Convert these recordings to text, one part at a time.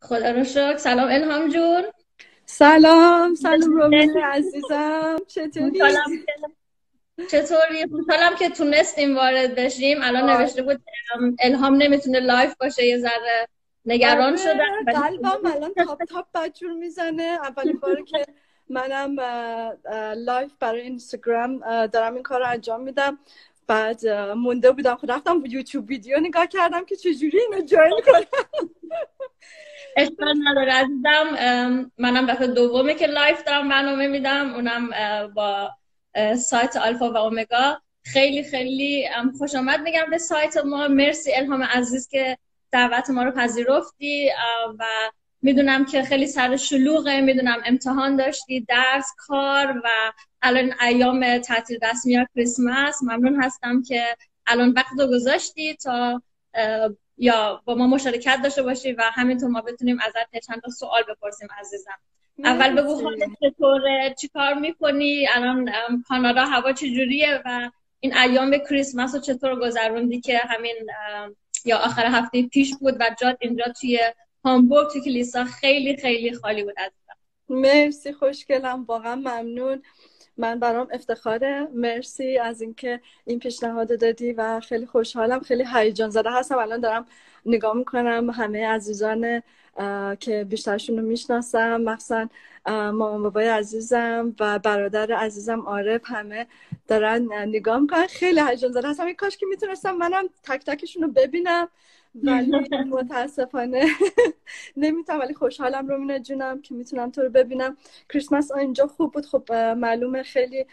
خدا رو شکر. سلام الهام جون. سلام سلام رومین عزیزم. چطوری؟ چطوری؟ خوشحالم که تونستیم وارد بشیم. الان نوشته بود الهام نمی‌تونه live باشه یه ذره نگران آره، شدن. قلبم الان تاپ تاپ بدجور می‌زنه. اولین بار که منم live برای اینستاگرام دارم این کار رو انجام میدم. بعد مونده بودم. خود رفتم یوتیوب ویدیو نگاه کردم که چجوری اینو join کنم. اشکال نداره عزیزم. منم دفعه دومه که live دارم برنامه میدم. اونم با سایت آلفا و اومگا. خیلی خیلی خوش آمد میگم به سایت ما. مرسی الهام عزیز که دعوت ما رو پذیرفتی. و می‌دونم که خیلی سرت شلوغه. می‌دونم امتحان داشتی درس کار و الان ایام تعطیل رسمی یا کریسمس. ممنون هستم که الان وقت رو گذاشتی تا یا با ما مشارکت داشته باشی و همینطور ما بتونیم ازت چند تا سوال بپرسیم عزیزم. اول بگو حالت چطوره؟ چی کار می‌کنی؟ الان کانادا هوا چجوریه و این ایام کریسمس رو چطور گذروندی که همین یا آخر هفته پیش بود و جاد اینجا توی هامبورگ توی کلیسا خیلی خیلی خالی بود عزیزم. مرسی خوشگلم واقعا ممنون. من برام افتخاره. مرسی از اینکه این پیشنهاد دادی و خیلی خوشحالم خیلی هیجان زده هستم. الان دارم نگاه می‌کنم همه عزیزان که بیشترشون رو می‌شناسم. مخصوصا مامان بابای عزیزم و برادر عزیزم عارف همه دارن نگاه می‌کنن. خیلی هیجان زده هستم. کاش که می‌تونستم منم تک تکشون رو ببینم. ولی متاسفانه نمی‌تونم ولی خوشحالم رومینا جونم که می‌تونم تو رو ببینم. کریسمس اینجا خوب بود. خب معلومه خیلی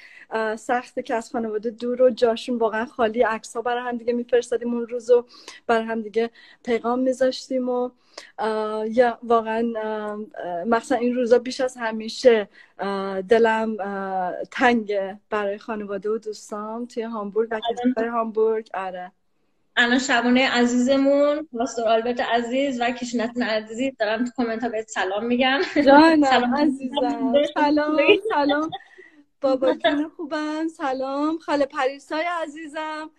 سخته که از خانواده دور و جاشون واقعا خالی. عکس ها برای هم دیگه میفرستادیم اون روزو برای هم دیگه پیغام میذاشتیم و یا واقعا مثلا این روزا بیش از همیشه دلم تنگه برای خانواده و دوستام توی هامبورگ و برای هامبورگ. آره. الان شبانه عزیزمون پاستور آلبرت عزیز و کشنتن عزیزی دارم تو کامنت ها بهت سلام میگن سلام. عزیزم. سلام سلام. بابا خوبم. سلام. خاله پریسای عزیزم.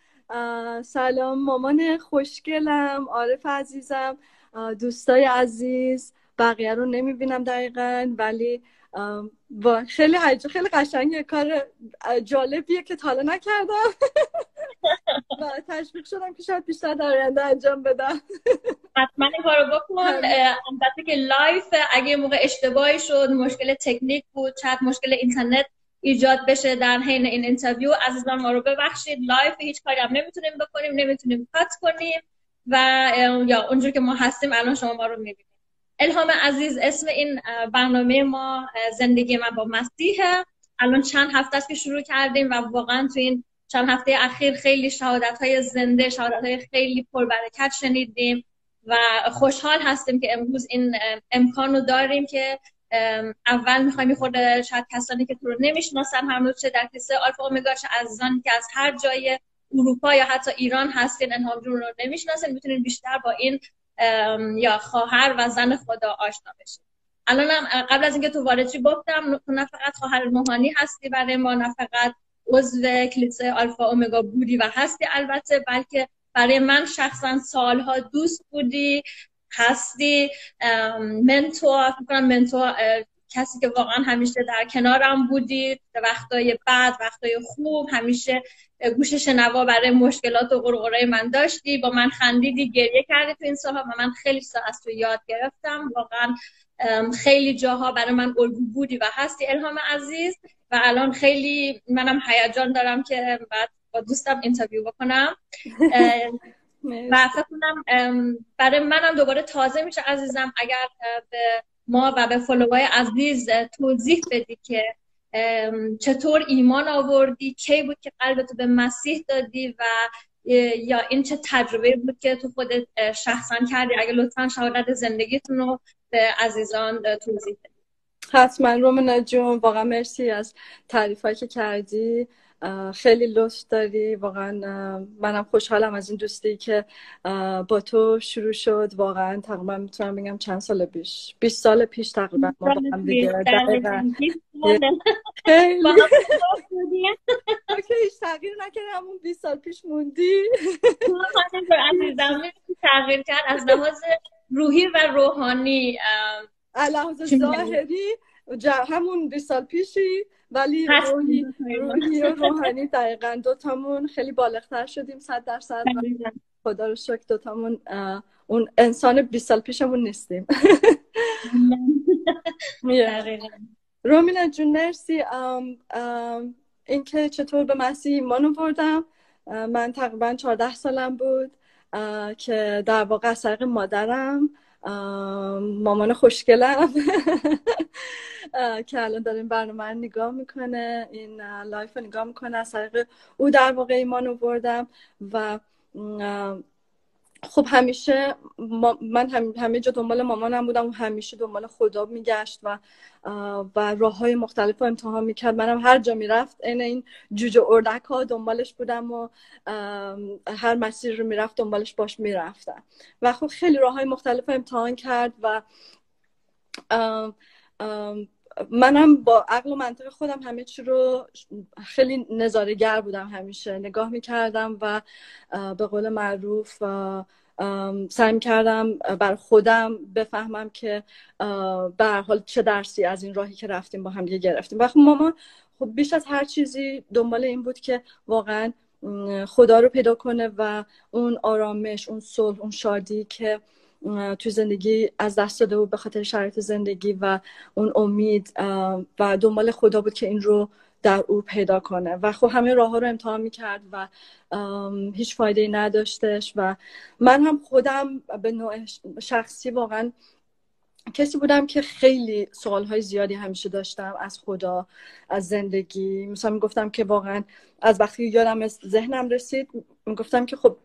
سلام. مامان خوشگلم. عارف عزیزم. دوستای عزیز. بقیه رو نمی‌بینم دقیقا ولی با خیلی حج... خیلی قشنگه. کار جالبیه که تالا نکردم. و تشویق شدم که شاید بیشتر در آینده انجام بدم. حتما این کارو بکن. البته که live اگه موقع اشتباهی شد مشکل تکنیک بود چت مشکل اینترنت ایجاد بشه در حین این interview عزیزان ما رو ببخشید. live هیچ کاری هم نمی‌تونیم بکنیم نمی‌تونیم کات کنیم. و یا اونجور که ما هستیم الان شما ما رو می‌بینیم الهام عزیز اسم این برنامه ما زندگی من با مسیحه. الان چند هفته است که شروع کردیم و واقعا تو این چند هفته اخیر خیلی شهادت های زنده شهادت های خیلی پربرکت شنیدیم و خوشحال هستیم که امروز این امکان رو داریم که اول می‌خوایم خورده شاید کسانی که تو رو نمی‌شناسن هنوز چه در کیسه آلفا اومگا چه عزیزانی که از هر جای اروپا یا حتی ایران هستین انهام جون رو نمی‌شناسین می‌تونین بیشتر با این یا خواهر و زن خدا آشنا بشین الانم قبل از اینکه تو وارد گفتم نه فقط خواهر روحانی هستی برای ما نه فقط عضو کلیسه آلفا اومگا بودی و هستی البته بلکه برای من شخصا سالها دوست بودی هستی. mentor کنم mentor کسی که واقعا همیشه در کنارم بودی وقتای بد وقتای خوب همیشه گوش شنوا برای مشکلات و غرغرای من داشتی. با من خندیدی گریه کردی تو این سالها و من خیلی از تو یاد گرفتم. واقعا خیلی جاها برای من الگو بودی و هستی. الهام عزیز. و الان خیلی منم هیجان دارم که بعد با دوستم interview بکنم. و فکر کنم برای منم دوباره تازه میشه عزیزم اگر به ما و به فالوهای عزیز توضیح بدی که چطور ایمان آوردی؟ کی بود که قلبتو به مسیح دادی و یا این چه تجربه بود که تو خودت شخصا کردی؟ اگه لطفا شهادت زندگیتون رو به عزیزان توضیح بدی حتما رومنا جون واقعا مرسی از تعریفایی که کردی. خیلی لطف داری. واقعا منم خوشحالم از این دوستی که با تو شروع شد. واقعا تقریبا می‌تونم بگم چند سال پیش. 20 سال پیش تقریبا ما با هم دیگه خیلی. هیچ تغییر نکرد همون 20 سال پیش موندی. تغییر کرد. از لحاظ روحی و روحانی لحاظ ظاهری همون دو سال پیشی. ولی روحی, روحی و روحانی دقیقا دوتامون خیلی بالغتر شدیم صد درصد. خدا رو شکر دوتامون اون انسان 20 سال پیشمون نیستیم. رومینا جون مرسی. اینکه چطور به مسیح ایمان بردم من تقریبا 14 سالم بود که در واقع از طریق مادرم. مامان خوشگلم. که الان داره این برنامه رو نگاه می‌کنه این live رو نگاه می‌کنه. از طریق او در واقع ایمان آوردم و خب همیشه من هم همه جا دنبال مامانم بودم و همیشه دنبال خدا میگشت و و راه های مختلف رو امتحان می‌کرد. منم هر جا می‌رفت عین این جوجه اردک ها دنبالش بودم و هر مسیر رو می‌رفت دنبالش باش می‌رفتم. و خب خیلی راه های مختلف امتحان کرد و منم با عقل و منطق خودم همه چی رو خیلی نظارگر بودم همیشه. نگاه می‌کردم و به قول معروف سعی کردم بر خودم بفهمم که به حال چه درسی از این راهی که رفتیم با هم دیگه گرفتیم. و خب مامان خب بیش از هر چیزی دنبال این بود که واقعا خدا رو پیدا کنه و اون آرامش اون صلح اون شادی که تو زندگی از دست داده بود به خاطر شرایط زندگی و اون امید و دنبال خدا بود که این رو در او پیدا کنه. و خب همه راه ها رو امتحان می‌کرد و هیچ فایده نداشتش و من هم خودم به نوع شخصی واقعا کسی بودم که خیلی سوال های زیادی همیشه داشتم از خدا از زندگی. مثلا می‌گفتم که واقعا از وقتی یادم ذهنم رسید می‌گفتم که خب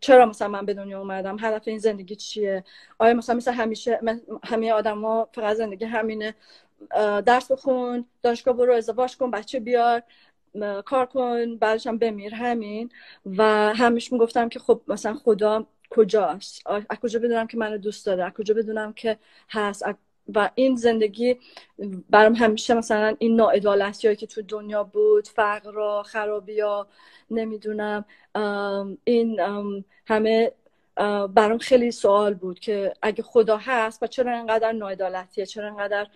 چرا مثلا من به دنیا اومدم؟ هدف این زندگی چیه؟ آیا مثلا مثل همیشه همه آدما فقط زندگی همینه؟ درس بخون دانشگاه برو ازدواج کن بچه بیار کار کن بعدش هم بمیر همین. و همیشه می‌گفتم که خب مثلا خدا کجاست؟ از کجا بدونم که منو دوست داره؟ از کجا بدونم که هست؟ و این زندگی برام همیشه مثلا این ناعدالتی هایی که تو دنیا بود فقر خرابی ها نمی‌دونم این همه برام خیلی سوال بود که اگه خدا هست و چرا اینقدر ناعدالتیه؟ چرا اینقدر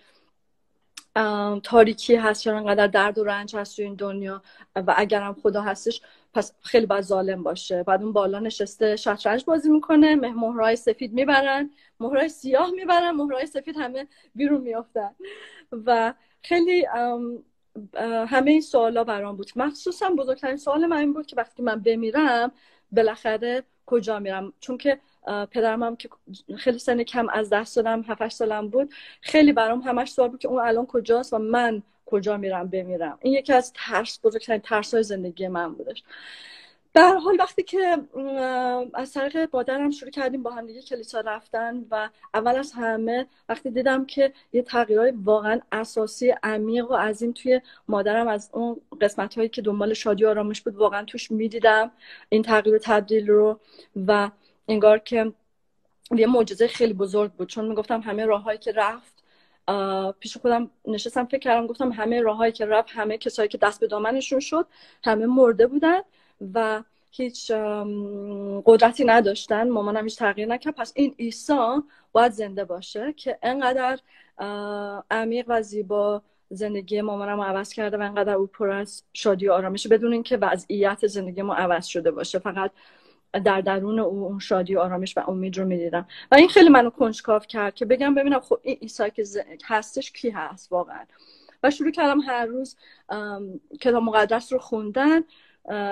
تاریکی هست چرا انقدر درد و رنج هست تو این دنیا و اگرم خدا هستش پس خیلی باید ظالم باشه. بعد اون بالا نشسته شطرنج بازی می‌کنه مهرهای سفید می‌برن مهرهای سیاه می‌برن مهرهای سفید همه بیرون میافتن. و خیلی همه این سوالا برام بود. مخصوصا بزرگترین سوال من این بود که وقتی من بمیرم بالاخره کجا میرم؟ چون که پدرم هم که خیلی سن کم از دست دادم 7 سالم بود. خیلی برام همش سوال بود که اون الان کجاست و من کجا میرم بمیرم. این یکی از ترس بزرگترین ترس های زندگی من بودش. در حال وقتی که از طریق مادرم شروع کردیم با هم دیگه کلیسا رفتن و اول از همه وقتی دیدم که یه تغییرهای واقعا اساسی عمیق و عظیم توی مادرم از اون قسمت هایی که دنبال شادی و آرامش بود واقعا توش می‌دیدم. این تغییر تبدیل رو و انگار که یه معجزه خیلی بزرگ بود. چون می‌گفتم همه راههایی که رفت پیش خودم نشستم فکر کردم گفتم همه راههایی که رفت همه کسایی که دست به دامنشون شد همه مرده بودن و هیچ قدرتی نداشتن. مامانم هیچ تغییر نکرد. پس این عیسی باید زنده باشه که انقدر عمیق و زیبا زندگی مامانم رو عوض کرده و انقدر او پر از شادی و آرامش بدون اینکه وضعیت زندگی ما عوض شده باشه. فقط در درون او اون شادی و آرامش و امید رو می‌دیدم. و این خیلی منو کنجکاو کرد که بگم ببینم خب این عیسی که هستش کی هست واقعا. و شروع کردم هر روز کتاب مقدس رو خوندن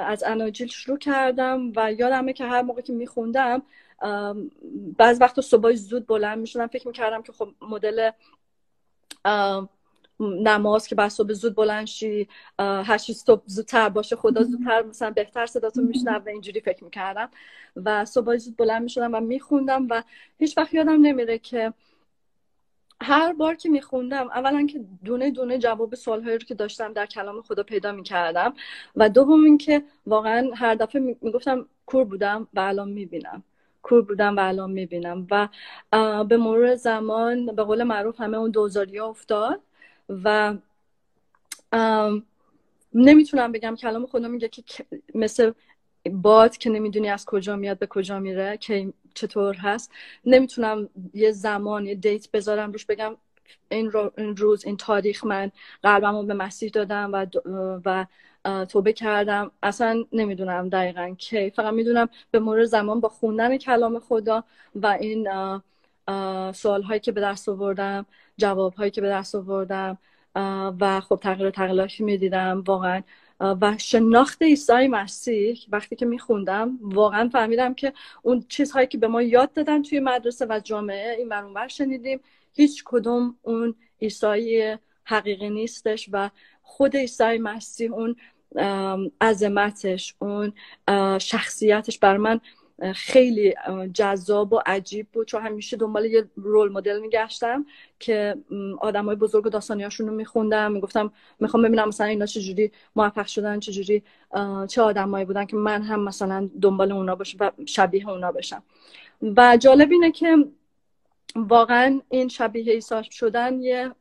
از اناجیل شروع کردم و یادمه که هر موقع که میخوندم بعض وقت صبح زود بلند می‌شدم. فکر می‌کردم که خب مدل نماز که بعد صبح زود بلند شی هر صبح زودتر باشه خدا زودتر مثلا بهتر صداتو میشنم و اینجوری فکر می‌کردم. و صبح زود بلند می‌شدم و میخوندم و هیچ وقت یادم نمیره که هر بار که میخوندم اولا که دونه دونه جواب سوالهایی رو که داشتم در کلام خدا پیدا می‌کردم و دوم اینکه واقعا هر دفعه می‌گفتم کور بودم و الان می‌بینم. کور بودم و الان می‌بینم. و به مرور زمان به قول معروف همه اون دوزاری افتاد. و نمی‌تونم بگم کلام خدا میگه که مثل باد که نمی‌دونی از کجا میاد به کجا میره که چطور هست. نمی‌تونم یه زمان یه دیت بذارم روش بگم این, روز این تاریخ من قلبم رو به مسیح دادم و, و توبه کردم. اصلا نمی‌دونم دقیقا کی. فقط می‌دونم به مرور زمان با خوندن کلام خدا و این سوال هایی که به دست آوردم جواب هایی که به دست آوردم و خب تغییر تغییراتی می‌دیدم واقعا. و شناخت عیسی مسیح وقتی که میخوندم واقعا فهمیدم که اون چیزهایی که به ما یاد دادن توی مدرسه و جامعه این بر شنیدیم هیچ کدوم اون عیسی حقیقی نیستش و خود عیسی مسیح اون عظمتش اون شخصیتش بر من خیلی جذاب و عجیب بود. چون همیشه دنبال یه رول مدل میگشتم که های بزرگ و داستانیاشون رو میخوندم. می‌گفتم می‌خوام ببینم مثلا اینا چجوری موفق شدن چجوری چه آدمایی بودن که من هم مثلا دنبال اونا باشم و شبیه اونا بشم. و جالب اینه که واقعا این شبیه ایسا شدن یه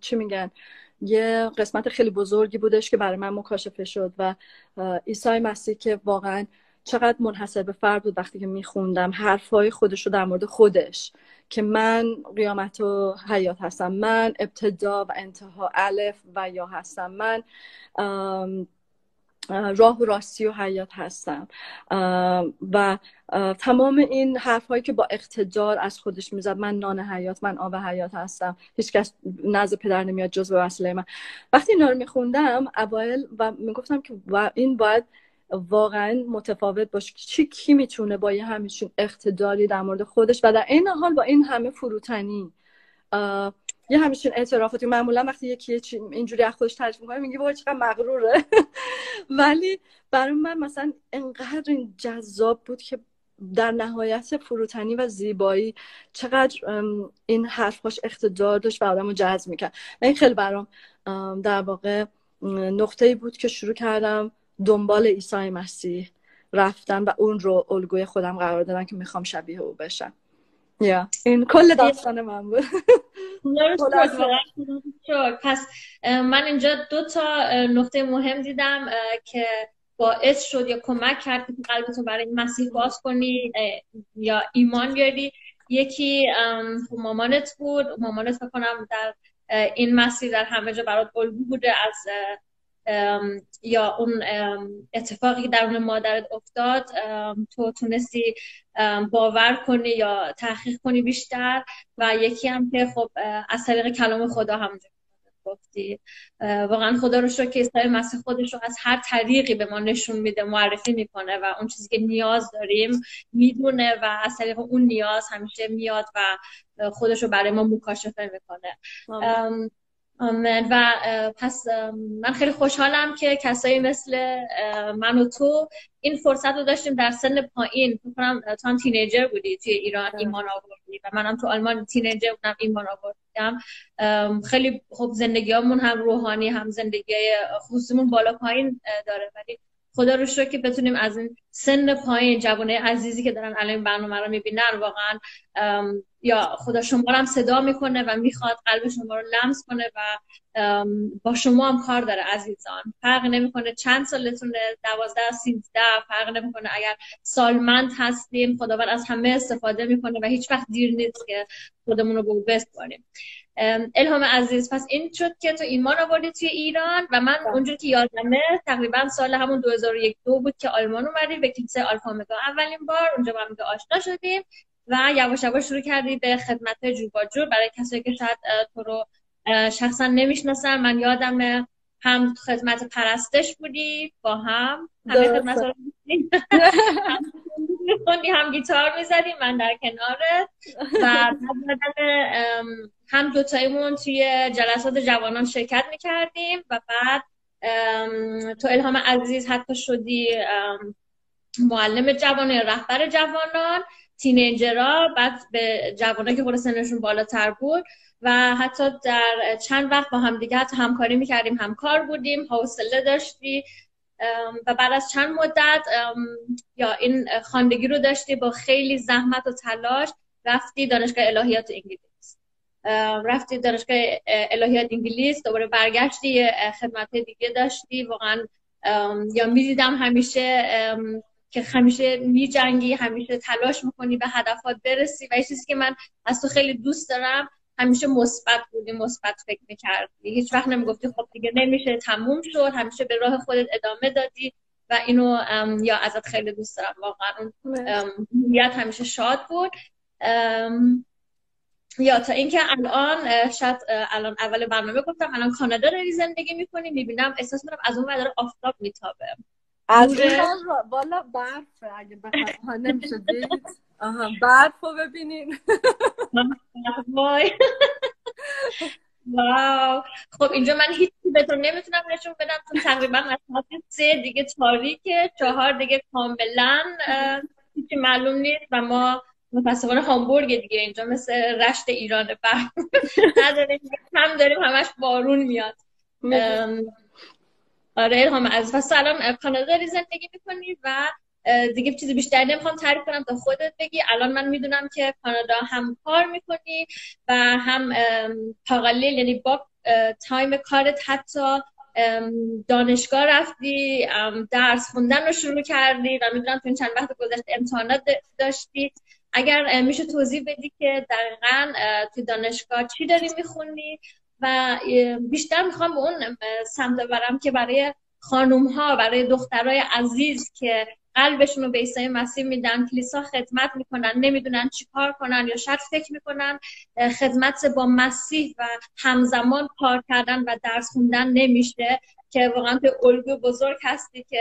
چی میگن؟ یه قسمت خیلی بزرگی بودش که برای من مکاشفه شد و عیسی مسیح که واقعا چقدر منحصر به فرد بود وقتی که میخوندم. حرفهای خودش رو در مورد خودش که من قیامت و حیات هستم. من ابتدا و انتها الف و یا هستم. من راه و راستی و حیات هستم. و تمام این حرف هایی که با اقتدار از خودش می‌زد من نان حیات من آب حیات هستم. هیچکس نزد پدر نمیاد جز به وسیله من. وقتی اینا رو میخوندم اوایل و می‌گفتم که این باید واقعا متفاوت باشه. چی کی می‌تونه با یه همیشون اقتداری در مورد خودش و در این حال با این همه فروتنی یه همیشون اعترافاتی. معمولا وقتی یکی اینجوری از خودش تعریف می‌کنه میگه وای چقدر مغروره. ولی برای من مثلا انقدر این جذاب بود که در نهایت فروتنی و زیبایی چقدر این حرفهاش اقتدار داشت و آدم جذب می‌کرد. و این خیلی برام در واقع نقطه بود که شروع کردم دنبال عیسی مسیح رفتن و اون رو الگوی خودم قرار دادن که می‌خوام شبیه او بشم. یا این کل داستان من بود. پس من اینجا دو تا نقطه مهم دیدم که باعث شد یا کمک کرد که قلبتو برای مسیح باز کنی یا ایمان بیاری. یکی مامانت بود. مامانت فکر در این مسیر در همه جا برات الگو بوده از یا اون اتفاقی که در اون مادرت افتاد تو تونستی باور کنی یا تحقیق کنی بیشتر و یکی هم که خب از طریق کلام خدا هم گفتی. واقعا خدا رو شکر که عیسی مسیح خودش رو از هر طریقی به ما نشون میده معرفی می‌کنه و اون چیزی که نیاز داریم می‌دونه و از طریق اون نیاز همیشه میاد و خودش رو برای ما مکاشفه می‌کنه. و پس من خیلی خوشحالم که کسایی مثل من و تو این فرصت رو داشتیم در سن پایین. کنم تو هم تینیجر بودی توی ایران آره. ایمان آوردی و منم تو آلمان تینیجر بودم ایمان آوردیم خیلی خوب زندگیامون هم روحانی هم زندگی خصوصیمون بالا پایین داره. ولی خدا رو شکر که بتونیم از این سن پایین جوانه عزیزی که دارن الان برنامه رو می‌بینن واقعا یا خدا شما رو هم صدا می‌کنه و می‌خواد قلب شما رو لمس کنه و با شما هم کار داره عزیزان. فرق نمی‌کنه چند سالتونه دوازده سیزده فرق نمی‌کنه. اگر سالمند هستیم خداوند از همه استفاده می‌کنه و هیچ وقت دیر نیست که خودمون رو به الهام عزیز پس این شد که تو ایمان آوردی توی ایران و من بله. اونجور که یادمه تقریبا سال همون 2001 دو بود که آلمان اومدیم به کلیسای آلفامگا اولین بار. اونجا با هم آشنا شدیم و یواش یواش شروع کردی به خدمت جور با جور برای کسایی که شاید تو رو شخصا نمی‌شناسن من یادم هم خدمت پرستش بودی با هم. همه خدمت رو هم گیتار می‌زدیم من در کنارت. و هم دوتایمون توی جلسات جوانان شرکت می‌کردیم و بعد تو الهام عزیز حتی شدی معلم جوانان رهبر جوانان تینیجرها بعد به جوانان که خود سنشون بالاتر بود و حتی در چند وقت با هم دیگه حتی همکاری می‌کردیم همکار بودیم حوصله داشتی. و بعد از چند مدت یا این خاندگی رو داشتی با خیلی زحمت و تلاش رفتی دانشگاه الهیات انگلیس. رفتی دانشگاه الهیات انگلیس دوباره برگشتی خدمت دیگه داشتی. واقعا یا می‌دیدم همیشه که همیشه میجنگی همیشه تلاش می‌کنی به هدفات برسی. و چیزی که من از تو خیلی دوست دارم همیشه مثبت بودی مثبت فکر می‌کردی. هیچ وقت نمی‌گفتی خب دیگه نمیشه تموم شد همیشه به راه خودت ادامه دادی. و اینو یا ازت خیلی دوست دارم. واقعا اون همیشه شاد بود. یا تا اینکه الان شاید الان اول برنامه گفتم الان کانادا داری زندگی می‌کنی می‌بینم احساس می‌کنم از اون داره آفتاب میتابه. از بالا برف اگه بخواه نمیشه دید. آها برف رو ببینین واو. خب اینجا من هیچ بهتون نمی‌تونم نشون بدم چون تقریبا از ساعت سه دیگه تاریکه چهار دیگه کاملا هیچی معلوم نیست و ما متاسفانه هامبورگ دیگه اینجا مثل رشت ایران برف نداریم هم داریم همش بارون میاد. آره هم از پس کانادا داری زندگی می‌کنی و دیگه چیزی بیشتر نمی‌خوام تعریف کنم تا خودت بگی. الان من می‌دونم که کانادا هم کار می‌کنی و هم پاقلیل یعنی با تایم کارت حتی دانشگاه رفتی درس خوندن رو شروع کردی و می‌دونم تو این چند وقت گذشته امتحانات داشتی. اگر میشه توضیح بدی که دقیقا تو دانشگاه چی داری می‌خونی؟ و بیشتر می‌خوام به اون سمت برم که برای خانوم ها برای دخترای عزیز که قلبشون رو به عیسی مسیح میدن کلیسا خدمت می‌کنن نمی‌دونن چیکار کنن یا شاید فکر می‌کنن خدمت با مسیح و همزمان کار کردن و درس خوندن نمیشه که واقعا تو الگو بزرگ هستی که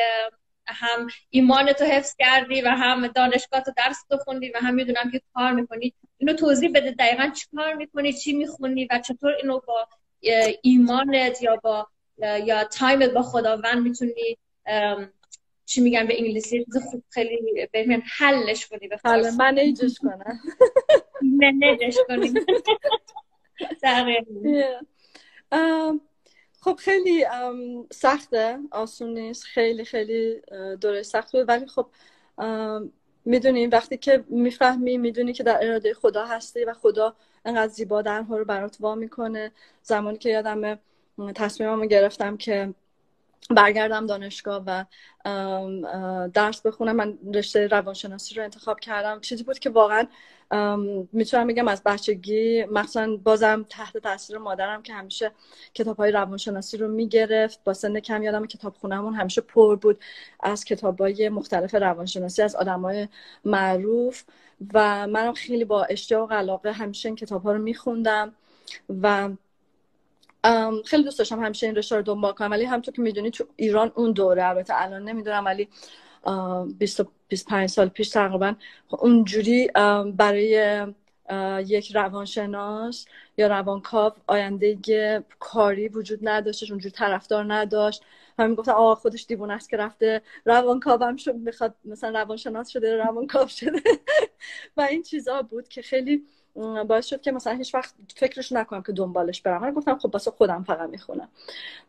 هم ایمان تو حفظ کردی و هم دانشگاه تو درس تو خوندی و هم می‌دونم که کار می‌کنی. اینو توضیح بده دقیقا چی کار می‌کنی چی می‌خونی و چطور اینو با ایمانت یا با یا تایمت با خداوند می‌تونی چی میگن به انگلیسی؟ خوب خیلی بهمن حلش کنی به حل منیجش کنم. منیجش کنی. خب خیلی سخته آسون نیست خیلی خیلی دوره سخت بود. ولی خب می‌دونی وقتی که می‌فهمی می‌دونی که در اراده خدا هستی و خدا انقدر زیبا درها رو برات وا می‌کنه زمانی که یادم تصمیممو گرفتم که برگردم دانشگاه و درس بخونم. من رشته روانشناسی رو انتخاب کردم. چیزی بود که واقعا می‌تونم بگم از بچگی مخصوصا بازم تحت تاثیر مادرم که همیشه کتاب های روانشناسی رو می‌گرفت. با سن کم یادم کتاب خونمون همیشه پر بود از کتاب های مختلف روانشناسی از آدم های معروف. و منم خیلی با اشتیاق و علاقه همیشه این کتاب ها رو میخوندم. و خیلی دوست داشتم همیشه این رشته رو دنبال کنم ولی همونطور که می‌دونی تو ایران اون دوره البته الان نمی‌دونم ولی 20 25 سال پیش تقریبا اونجوری برای یک روانشناس یا روانکاو آینده کاری وجود نداشتش اونجوری طرفدار نداشت. همین گفتن آقا خودش دیوونه است که رفته روانکاو هم شد می‌خواد مثلا روانشناس شده روانکاو شده. و این چیزها بود که خیلی باعث شد که مثلا هیچ وقت فکرش نکنم که دنبالش برم. من گفتم خب واسه خودم فقط می‌خونم.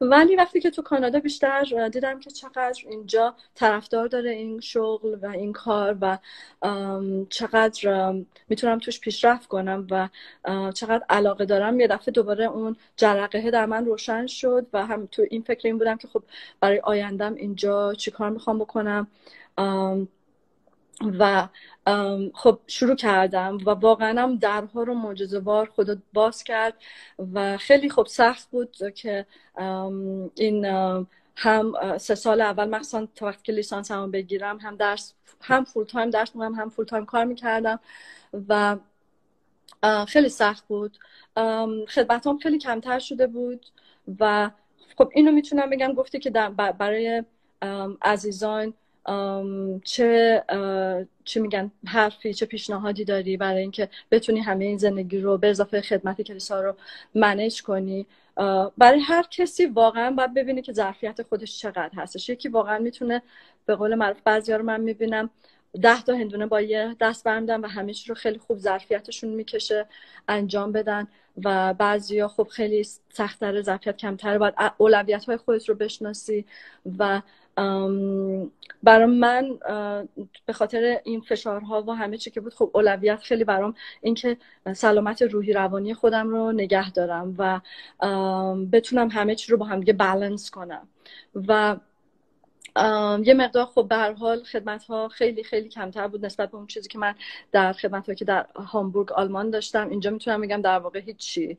ولی وقتی که تو کانادا بیشتر دیدم که چقدر اینجا طرفدار داره این شغل و این کار و چقدر می‌تونم توش پیشرفت کنم و چقدر علاقه دارم یه دفعه دوباره اون جرقه در من روشن شد و هم تو این فکر این بودم که خب برای آیندم اینجا چیکار می‌خوام بکنم. و خب شروع کردم و واقعا هم درها رو معجزه‌وار خدا باز کرد و خیلی خب سخت بود که این هم سه سال اول مخصوصا تا وقتی که لیسانس هم بگیرم هم درس هم full time درس می‌کنم هم full time کار می‌کردم و خیلی سخت بود. خدمتام خیلی کمتر شده بود و خب اینو می‌تونم بگم گفته که برای عزیزان چه چه میگن حرفی چه پیشنهادی داری برای اینکه بتونی همه این زندگی رو به اضافه خدمت کلیسا رو منیج کنی؟ برای هر کسی واقعا باید ببینی که ظرفیت خودش چقدر هستش. یکی واقعا می‌تونه به قول معروف بعضی رو من می‌بینم ده تا هندونه با یه دست برمیدن و همه رو خیلی خوب ظرفیتشون می‌کشه انجام بدن و بعضیا خب خیلی سختتر ظرفیت کمتر باید اولویت های خودت رو بشناسی و برای من به خاطر این فشارها و همه چی که بود خب اولویت خیلی برام اینکه سلامت روحی روانی خودم رو نگه دارم و بتونم همه چی رو با هم دیگه بالانس کنم. و یه مقدار خب به هر حال خدمت ها خیلی خیلی کمتر بود نسبت به اون چیزی که من در خدمت که در هامبورگ آلمان داشتم. اینجا می‌تونم بگم در واقع هیچی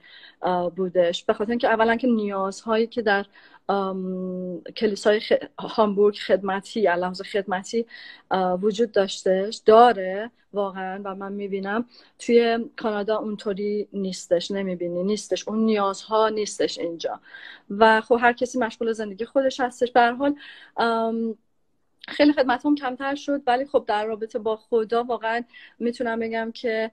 بودش. به خاطر اینکه اولا که نیازهایی که در کلیسای هامبورگ خدمتی لحاظ خدمتی وجود داشتش داره واقعا و من می‌بینم. توی کانادا اونطوری نیستش نمی‌بینی نیستش. اون نیازها نیستش اینجا. و خب هر کسی مشغول زندگی خودش هستش. به حال خیلی خدمت کمتر شد ولی خب در رابطه با خدا واقعا می‌تونم بگم که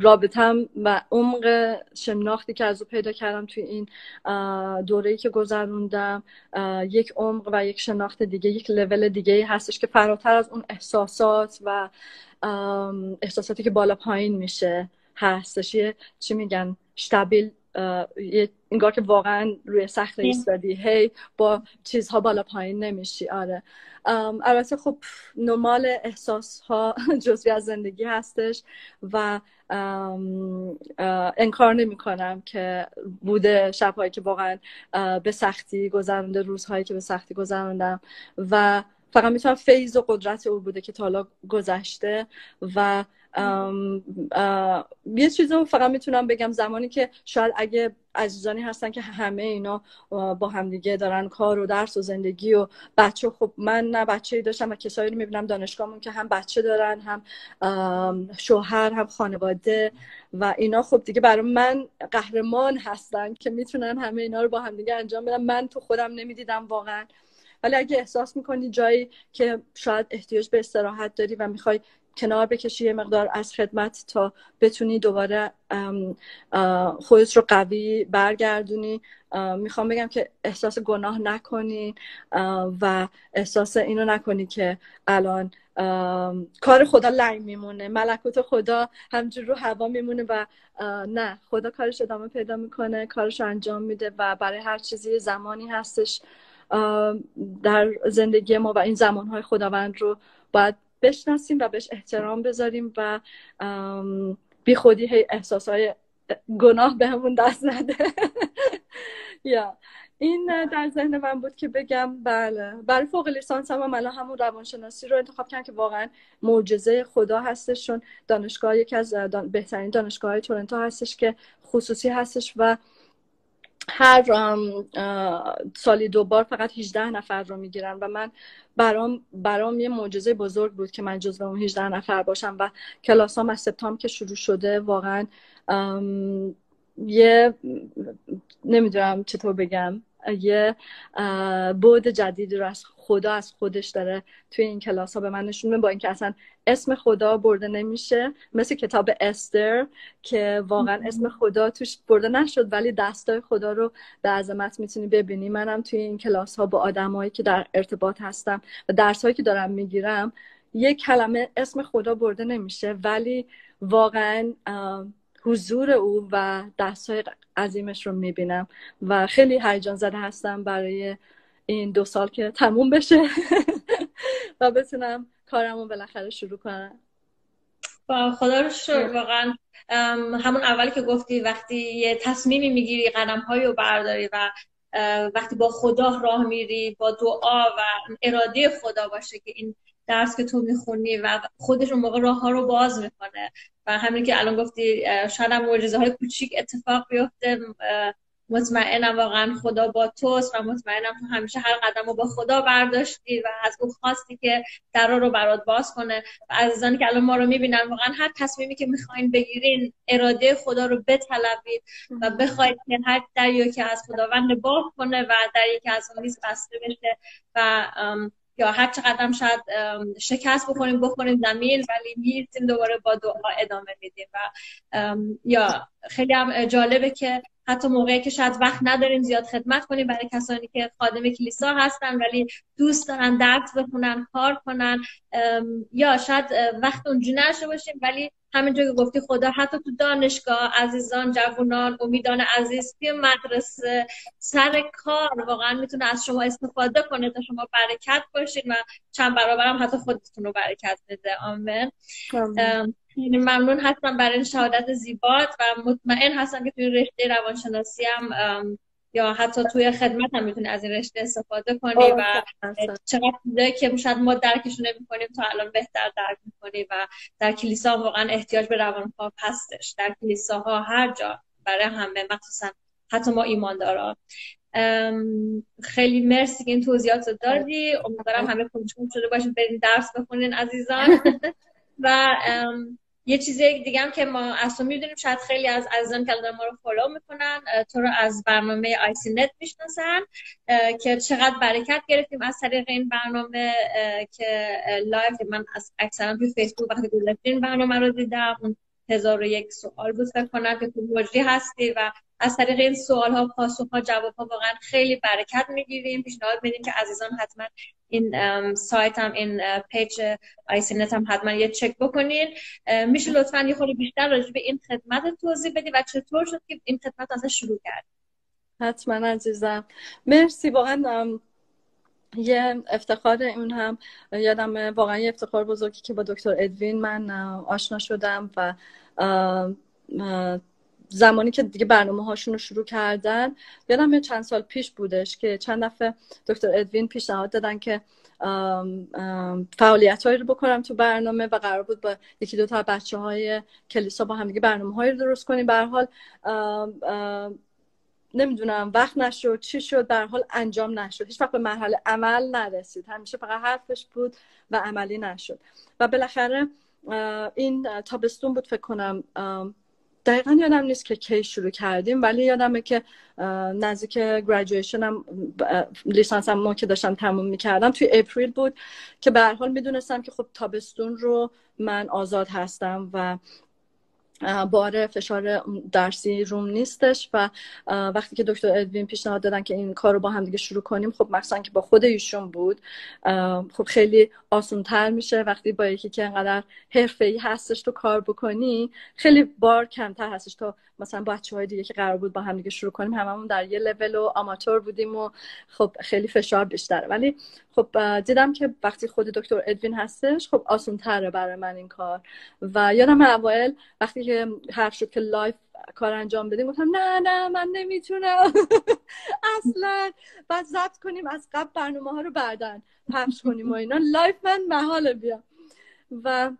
رابطم و عمق شناختی که از او پیدا کردم توی این دوره‌ای که گذروندم یک عمق و یک شناخت دیگه یک لول دیگه هستش که فراتر از اون احساسات و احساساتی که بالا پایین میشه هستش. چی میگن؟ شتابیل انگار که واقعا روی سخت ایستادی. هی با چیزها بالا پایین نمیشی. آره. البته خب نرمال احساس ها جزوی از زندگی هستش و انکار نمی کنم که بوده شبهایی که واقعا به سختی گذرونده روزهایی که به سختی گذروندم و فقط می‌تونم فیض و قدرت او بوده که تا حالا گذشته و یه چیز رو فقط می‌تونم بگم زمانی که شاید اگه عزیزانی هستن که همه اینا با همدیگه دارن کار و درس و زندگی و بچه خب من نه بچه داشتم و کسایی رو می‌بینم دانشگاهمون که هم بچه دارن هم شوهر هم خانواده و اینا. خب دیگه برای من قهرمان هستن که می‌تونن همه اینا رو با همدیگه انجام بدم. من تو خودم نمی‌دیدم واقعا. ولی اگه احساس می‌کنی جایی که شاید احتیاج به استراحت داری و می‌خوای کنار بکشی یه مقدار از خدمت تا بتونی دوباره خودت رو قوی برگردونی. می‌خوام بگم که احساس گناه نکنی و احساس اینو نکنی که الان کار خدا لنگ میمونه. ملکوت خدا همجور رو هوا میمونه و نه خدا کارش ادامه پیدا می‌کنه کارش انجام میده و برای هر چیزی زمانی هستش. در زندگی ما و این زمانهای خداوند رو باید بشناسیم و بهش احترام بذاریم و بی خودی احساس های گناه به همون دست نده. یا. این در ذهن من بود که بگم بله. برای فوق لیسانس هم الان همون روانشناسی رو انتخاب کردم که واقعا معجزه خدا هستش چون دانشگاه یکی از بهترین دانشگاه های تورنتو هستش که خصوصی هستش و هر سالی دوبار فقط 18 نفر رو می‌گیرن و من برام برام یه معجزه بزرگ بود که من جزو اون 18 نفر باشم و کلاسام از سپتامبر که شروع شده واقعا یه نمی‌دونم چطور بگم یه بود جدیدی رو از خدا از خودش داره توی این کلاس ها به من نشون با اینکه اصلا اسم خدا برده نمیشه مثل کتاب استر که واقعا اسم خدا توش برده نشد ولی دستای خدا رو به عظمت می‌تونی ببینی. منم توی این کلاس ها با آدمایی که در ارتباط هستم و درس هایی که دارم می‌گیرم یک کلمه اسم خدا برده نمیشه. ولی واقعا حضور او و دستای عظیمش رو می‌بینم و خیلی هیجان زده هستم برای این دو سال که تموم بشه و بتونم کارمو بالاخره شروع کنم. خدا رو شکر واقعا همون اول که گفتی وقتی یه تصمیمی می‌گیری قدم هایی رو برداری و وقتی با خدا راه میری با دعا و اراده خدا باشه که این درس که تو می‌خونی و خودش اون موقع راه ها رو باز می‌کنه. و همین که الان گفتی شاید هم معجزه های کوچیک اتفاق بیفته مطمئنم واقعا خدا با توست و مطمئنم تو همیشه هر قدم رو با خدا برداشتی و از او خواستی که در رو برات باز کنه. و عزیزانی که الان ما رو می‌بینن واقعا هر تصمیمی که می‌خواین بگیرین اراده خدا رو بطلبید و بخواید که هر دریو که از خداوند باز کنه و دری که از اون بسته بشه و یا هر چقدر شاید شکست بخوریم بخوریم زمین ولی می‌رسیم دوباره با دعا ادامه میدیم و یا خیلی هم جالبه که حتی موقعی که شاید وقت نداریم زیاد خدمت کنیم برای کسانی که خادم کلیسا هستن ولی دوست دارن درس بخونن کار کنن یا شاید وقت اونجا نشه باشیم ولی همینجور که گفتی خدا حتی تو دانشگاه عزیزان جوانان امیدان عزیز توی مدرسه سر کار واقعا می‌تونه از شما استفاده کنه تا شما برکت باشید و چند برابرم حتی خودتون رو برکت بده. آمین. خیلی ممنون. هستم برای این شهادت زیبات و مطمئن هستم که توی رشته روانشناسی هم یا حتی توی خدمت هم می‌تونی از این رشته استفاده کنی و چقدر چیزایی که شاید ما درکشون کنیم تا الان بهتر درک می‌کنی و در کلیسا واقعا احتیاج به روانکاو هستش. در کلیساها هر جا برای همه مخصوصا حتی ما ایماندارا. خیلی مرسی که این توضیحات رو دادی. امیدوارم همه کنجکاو شده باشین برین درس بخونین عزیزان. و یه چیز دیگه هم که ما اصلا می‌دونیم شاید خیلی از عزیزان که ما رو follow می‌کنن تو رو از برنامه آیسی نت می‌شناسن که چقدر برکت گرفتیم از طریق این برنامه که live من از اکثرا توی فیسبوک وقتی گذاشتین برنامه رو دیدم. اون هزار و یک سوال فکر کنم که تو مجری هستی و از طریق این سوال ها پاسخ ها جواب ها واقعا خیلی برکت می‌گیریم. پیشنهاد میدیم که عزیزان حتما این سایت هم این page آیسینت هم حتما یه چک بکنین. میشه لطفا یه خورده بیشتر راجع به این خدمت توضیح بدی و چطور شد که این خدمت ازش شروع کرد حتما عزیزم. مرسی واقعا یه افتخار اون هم یادم واقعا یه افتخار بزرگی که با دکتر ادوین من آشنا شدم و زمانی که دیگه برنامه هاشون رو شروع کردن یادم یه چند سال پیش بودش که چند دفعه دکتر ادوین پیشنهاد دادن که فعالیت هایی رو بکنم تو برنامه و قرار بود با یکی دو تا بچه های کلیسا با هم دیگه برنامه هایی رو درست کنیم. به حال نمی‌دونم وقت نشد چی شد در حال انجام نشد. هیچ وقت به مرحله عمل نرسید. همیشه فقط حرفش بود و عملی نشد. و بالاخره این تابستون بود فکر کنم دقیقا یادم نیست که کی شروع کردیم ولی یادمه که نزدیک graduation هم لیسانس هم ما که داشتم تموم می‌کردم توی April بود که به حال می‌دونستم که خب تابستون رو من آزاد هستم و بار فشار درسی روم نیستش و وقتی که دکتر ادوین پیشنهاد دادن که این کار رو با هم دیگه شروع کنیم خب مثلا که با خود ایشون بود خب خیلی آسان تر میشه. وقتی با یکی که انقدر حرفه ای هستش تو کار بکنی خیلی بار کمتر هستش تا مثلا بچه های دیگه که قرار بود با هم دیگه شروع کنیم هممون در یه لول و آماتور بودیم و خب خیلی فشار بیشتره. ولی خب دیدم که وقتی خود دکتر ادوین هستش خب آسان تره برای من این کار. و یادم اوایل وقتی که حرف شد که live کار انجام بدیم گفتم نه نه من نمی‌تونم. اصلا. بعد ضبط کنیم از قبل برنامه ها رو بعدن پخش کنیم و اینا. live من محال بیام و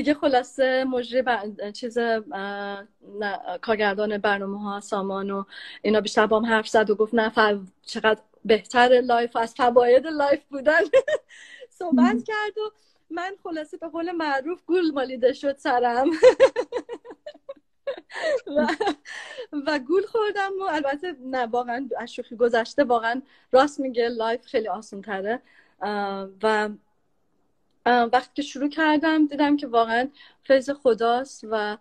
دیگه خلاصه مجری چیز کارگردان برنامه ها سامان و اینا بیشتر با هم حرف زد و گفت نه چقدر بهتر live از فواید live بودن صحبت کرد و من خلاصه به قول معروف گول مالیده شد سرم. و, و گول خوردم و البته نه واقعا از شوخی گذشته واقعا راست میگه live خیلی آسان تره و وقتی که شروع کردم دیدم که واقعا فیض خداست و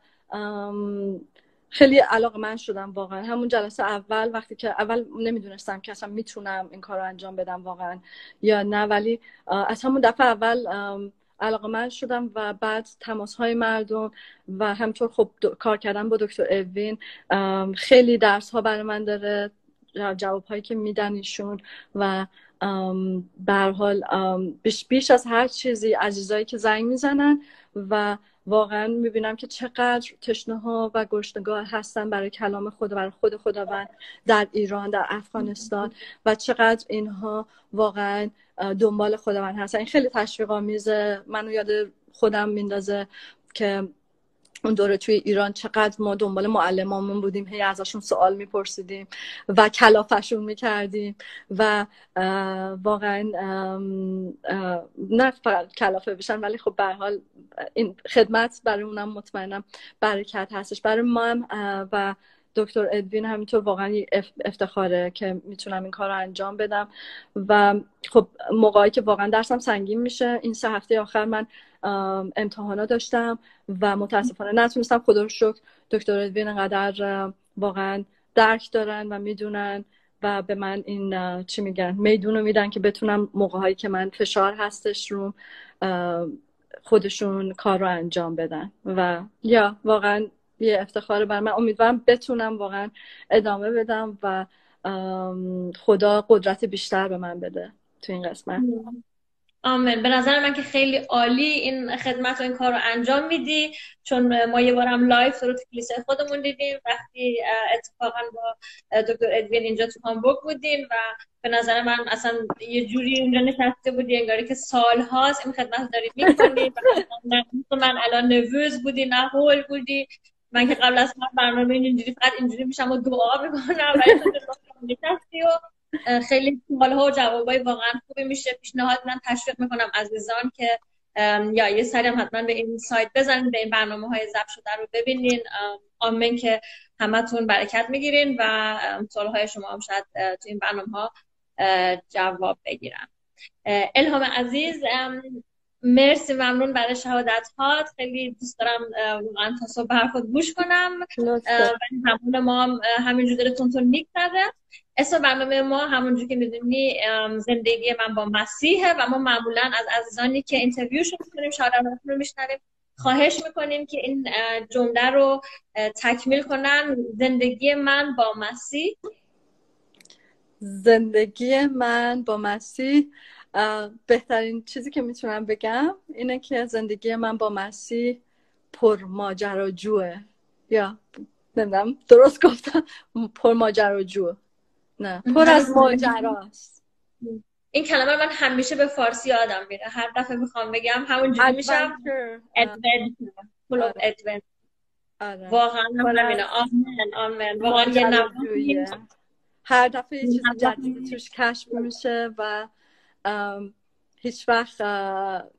خیلی علاقه‌مند شدم واقعا. همون جلسه اول وقتی که اول نمی‌دونستم که اصلا می‌تونم این کار رو انجام بدم واقعا یا نه ولی از همون دفعه اول علاقه‌مند شدم و بعد تماس های مردم و همطور خب کار کردم با دکتر اوین خیلی درس ها برای من داره جواب هایی که میدن ایشون و بر حال بیش, بیش از هر چیزی عزیزایی که زنگ می‌زنن و واقعا می‌بینم که چقدر تشنه ها و گشتگاه هستن برای کلام خدا برای خود خداوند در ایران در افغانستان و چقدر اینها واقعا دنبال خداوند هستن. این خیلی تشویق آمیزه منو یاد خودم میندازه که اون دوره توی ایران چقدر ما دنبال معلمامون بودیم هی ازشون سوال میپرسیدیم و کلافشون می‌کردیم و واقعا نه فقط کلافه بشن ولی خب به حال این خدمت برای اونم مطمئنم برکت هستش. برای ما هم و دکتر ادوین همینطور واقعا افتخاره که می‌تونم این کار رو انجام بدم. و خب موقعی که واقعا درسم سنگین میشه این سه هفته آخر من امتحانا داشتم و متاسفانه نتونستم. خدا رو شکر دکتر ادوین انقدر واقعا درک دارن و می‌دونن و به من این چی میگن میدون رو میدن که بتونم موقعهایی که من فشار هستش رو خودشون کار رو انجام بدن. و یا واقعا یه افتخار بر من. امیدوارم بتونم واقعا ادامه بدم و خدا قدرت بیشتر به من بده تو این قسمت. آمین. به نظر من که خیلی عالی این خدمت و این کار رو انجام میدی چون ما یه بارم live رو تو کلیسای خودمون دیدیم وقتی اتفاقا با دکتر ادوین اینجا تو هامبورگ بودیم و به نظر من اصلا یه جوری اونجا نشسته بودی انگاری که سال هاست این خدمت داری می‌کنی. من الان نووز بودی نه هول بودی. من که قبل از برنامه اینجوری فقط اینجوری میشم و دعا می‌کنم ولی خیلی سوال ها و جوابای واقعا خوبی میشه. پیشنهاد من تشویق می‌کنم عزیزان که یا یه سری هم حتما به این سایت بزنید به این برنامه های ضبط شده رو ببینین. آمین که همتون برکت می‌گیرین و سوال های شما هم شاید تو این برنامه ها جواب بگیرم الهام عزیز مرسی ممنون برای شهادت هات. خیلی دوست دارم واقعا تا صبح حرفات گوش کنم. همون ما همینجور داره تون نیک زده اسم برنامه ما همونجور که می‌دونی زندگی من با مسیحه و ما معمولا از عزیزانی که اینترویوشون می‌کنیم شهادت رو میشنویم. خواهش می‌کنیم که این جمله رو تکمیل کنن. زندگی من با مسیح. زندگی من با مسیح. بهترین چیزی که می‌تونم بگم اینه که زندگی من با مسیح پر ماجراجوه یا نمی‌دونم درست گفتم. پر ماجراجو نه پر از ماجراست. این کلمه من همیشه به فارسی آدم میره. هر دفعه می‌خوام بگم همون جوری میشم. ادونچر آره. واقعا همینه. آمن آمن واقعا یه هر دفعه یه چیز جدیدی توش کشف میشه و هیچ وقت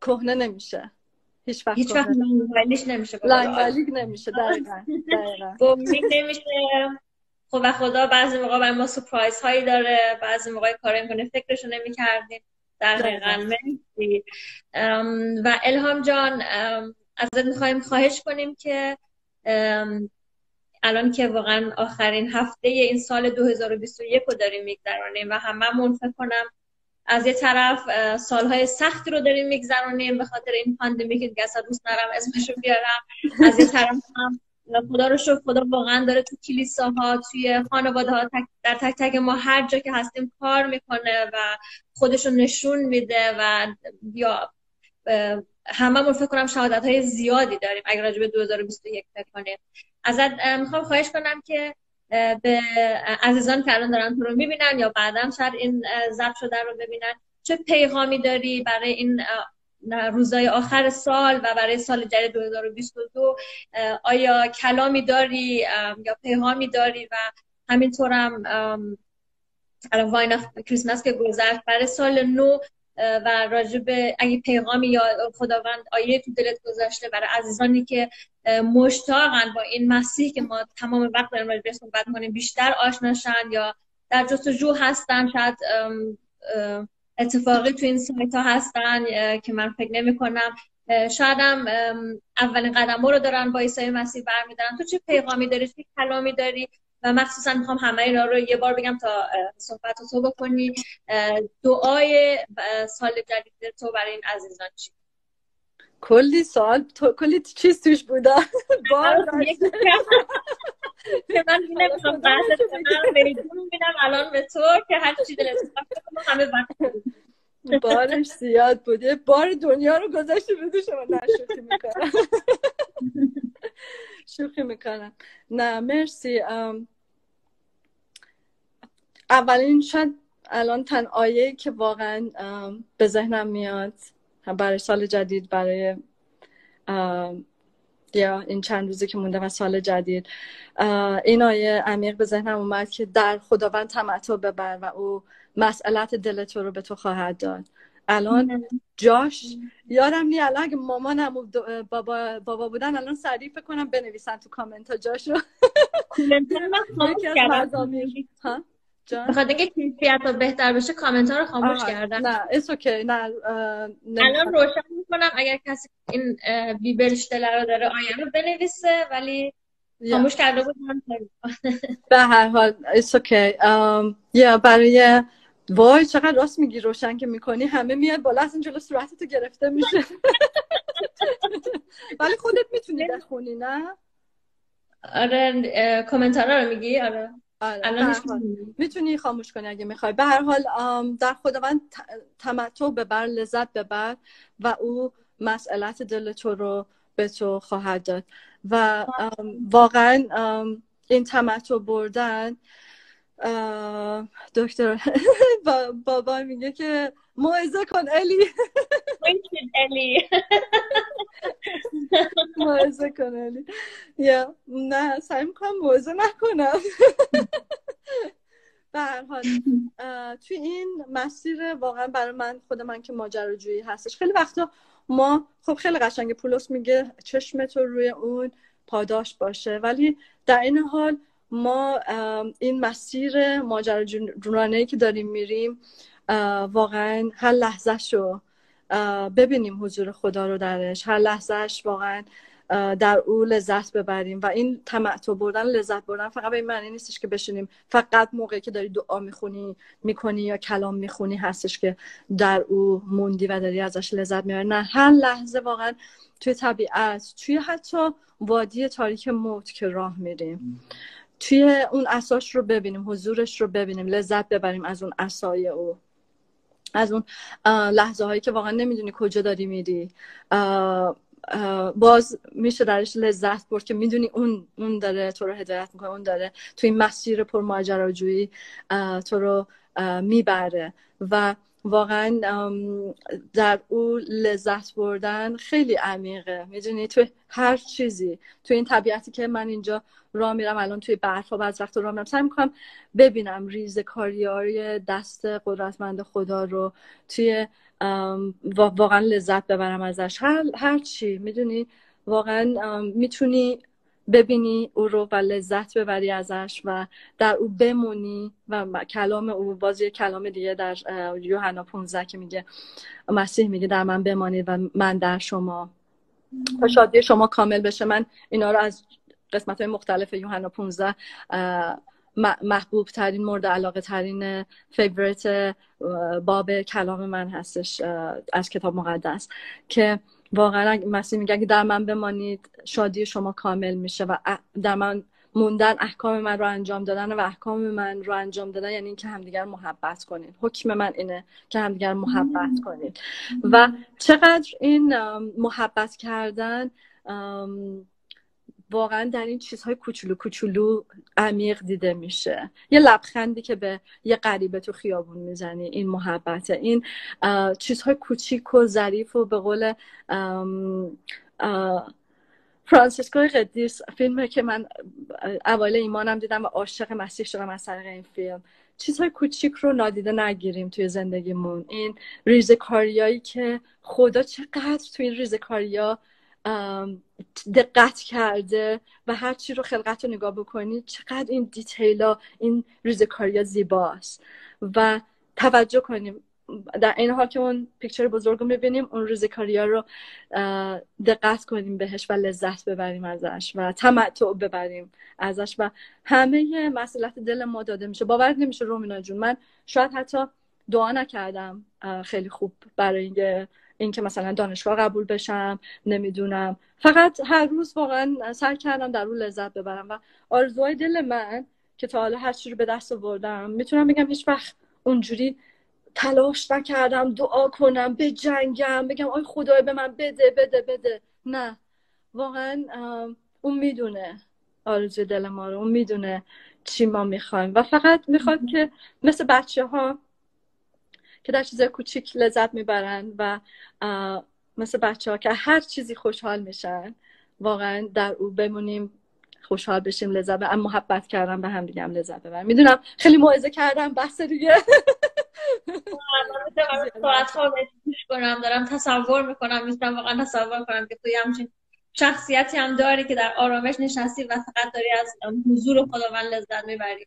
کهنه نمیشه. هیچ وقت هیچ وقت نمیشه لنگالیگ نمیشه. دقیقا نمیشه. خب خدا بعضی موقع برای ما سپرایز هایی داره. بعضی موقع کار می‌کنه. فکرشو نمی کردیم دقیقا. مرسی. و الهام جان ازت می‌خوایم خواهش کنیم که الان که واقعا آخرین هفته این سال 2021 رو داریم میگذرانیم و هممون فکر کنم از یه طرف سالهای سختی رو داریم میگذرانیم به خاطر این پاندمی که دیگه دوست دارم اسمشو بیارم. از یه طرف هم خدا رو شکر خدا واقعا داره تو کلیساها توی خانواده ها در تک تک ما هر جا که هستیم کار می‌کنه و خودش رو نشون میده و یا همه فکر کنم شهادت های زیادی داریم اگر راجع به 2021 فکر کنیم ازت می‌خوام خواهش کنم که به عزیزان که الان دارن تو رو می‌بینن یا بعدا شاید این ضبط شده رو ببینن. چه پیغامی داری برای این روزای آخر سال و برای سال جدید 2022 آیا کلامی داری یا پیغامی داری؟ و همینطورم الان واین کریسمس که گذشت برای سال نو و راجب اگه پیغامی یا خداوند آیه تو دلت گذاشته برای عزیزانی که مشتاقن با این مسیح که ما تمام وقت داریم راجبش صحبت کنیم بیشتر آشناشن یا در جستجو هستن شاید اتفاقی تو این سایت ها هستن که من فکر نمی کنم شاید هم اولین قدم رو دارن با عیسی مسیح برمیدارن. تو چه پیغامی داری؟ چه کلامی داری؟ و مخصوصا می‌خوام همه اینا رو یه بار بگم تا صحبت تو بکنی. دعای سال جدید تو برای این عزیزان چی؟ کلی سال تو... کلی چیز توش بودا. بار من نمی‌خوام بحث من می‌بینم الان به تو که هر چی دلت همه وقت بارش زیاد بوده بار دنیا رو گذاشته بده شما نه شوخی می‌کنم. شوخی می‌کنم. نه مرسی. اولین شاید الان تن آیه که واقعا به ذهنم میاد. برای سال جدید برای یا این چند روزی که مونده و سال جدید. این آیه عمیق به ذهنم اومد که در خداوند تمتع ببر و او مسئلت دل تو رو به تو خواهد داد. الان جاش یارم نی الان اگه مامانم و بابا, بابا بودن الان سریع کنم بنویسن تو کامنت ها جاشو. بخاطر اینکه کیفیت رو بهتر بشه کامنت ها رو خاموش کردم نه it's okay نه الان روشن می‌کنم اگر کسی این Bibel ش رو داره آیه رو بنویسه ولی خاموش کرده بود به هر حال it's okay یا برای وای چقدر راست میگی روشن که می‌کنی. همه میاد بالا از این جلو صورتتو گرفته میشه. ولی خودت می‌تونی بخونی نه؟ آره کامنتارا رو میگی؟ آره. آره می‌تونی خاموش کنی اگه می‌خوای. به هر حال در خداوند تمتع ببر لذت ببر و او مسئلت دل تو رو به تو خواهد داد. و واقعا این تمتع بردن دکتر بابا میگه که موعظه کن الی. الی. موعظه کن الی. یا نه سعی می‌کنم موعظه نکنم. به هر حال توی این مسیر واقعا برای من خود من که ماجراجویی هستش خیلی وقتا ما خب خیلی قشنگ پولس میگه چشمت روی اون پاداش باشه ولی در این حال ما این مسیر ماجراجویانه ای که داریم میریم واقعا هر لحظه شو ببینیم حضور خدا رو درش. هر لحظهش واقعا در او لذت ببریم. و این تمتع بردن لذت بردن فقط به این معنی نیستش که بشینیم. فقط موقعی که داری دعا می‌خونی می‌کنی یا کلام می‌خونی هستش که در او موندی و داری ازش لذت می‌بری. نه هر لحظه واقعا توی طبیعت توی حتی وادی تاریک موت که راه میریم. توی اون اساش رو ببینیم حضورش رو ببینیم لذت ببریم از اون اسای او. از اون لحظه هایی که واقعا نمی‌دونی کجا داری میری. باز میشه درش لذت برد که می‌دونی اون اون داره تو رو هدایت می‌کنه اون داره تو این مسیر پر ماجراجویی تو رو می‌بره. و واقعا در او لذت بردن خیلی عمیقه. می‌دونی؟ تو هر چیزی. تو این طبیعتی که من اینجا راه میرم الان توی برف ها بعض وقت راه میرم سعی می‌کنم ببینم ریز کاریاری دست قدرتمند خدا رو توی واقعا لذت ببرم ازش. هر, هر چی. می‌دونی؟ واقعا می‌تونی ببینی او رو و لذت ببری ازش و در او بمونی و کلام او باز یه کلام دیگه در یوحنا 15 که میگه مسیح میگه در من بمانید و من در شما. تا شادی شما کامل بشه. من اینا رو از قسمت های مختلف یوحنا 15 محبوب ترین مورد علاقه ترین favorite باب کلام من هستش از کتاب مقدس که واقعا مسیح میگه اگه در من بمانید شادی شما کامل میشه و در من موندن احکام من رو انجام دادن و احکام من رو انجام دادن یعنی اینکه همدیگر محبت کنید حکم من اینه که همدیگر محبت کنید و چقدر این محبت کردن واقعا در این چیزهای کوچولو کوچولو عمیق دیده میشه. یه لبخندی که به یه غریبه تو خیابون می‌زنی این محبته. این چیزهای کوچیک و ظریف و به قول فرانسیسکو قدیس فیلمه که من اول ایمانم دیدم و عاشق مسیح شدم از طریق این فیلم. چیزهای کوچیک رو نادیده نگیریم توی زندگیمون. این ریزکاریایی که خدا چقدر توی این ریزکاریا دقت کرده و هر چی رو خلقت رو نگاه بکنید چقدر این دیتیلا این ریزکاریا زیباست. و توجه کنیم. در این حال که اون پیکچر بزرگ رو می‌بینیم اون ریزکاریا رو دقت کنیم بهش و لذت ببریم ازش و تمتع ببریم ازش و همه مسئلت دل ما داده میشه. باور نمیشه رومینا جون من شاید حتی دعا نکردم خیلی خوب برای اینکه اینکه مثلا دانشگاه قبول بشم نمی‌دونم. فقط هر روز واقعا سعی کردم در اون لذت ببرم و آرزوهای دل من که تا حالا هر رو به دست آوردم می‌تونم بگم هیچ وقت اونجوری تلاش نکردم دعا کنم به جنگم بگم آی خدای به من بده بده بده. نه. واقعا اون می‌دونه آرزوی دل ما رو اون می‌دونه چی ما می‌خوایم. و فقط می‌خواد که مثل بچه ها که در چیزای کوچیک لذت می‌برن و مثل بچه ها که هر چیزی خوشحال میشن واقعا در او بمونیم خوشحال بشیم لذت به محبت کردم به هم دیگه هم لذت ببرم می‌دونم خیلی موعظه کردم بس دیگه. کنم دارم تصور می‌کنم می‌تونم واقعا تصور کنم که توی همچین شخصیتی هم داری که در آرامش نشستی و فقط داری از حضور خداوند لذت می‌بری.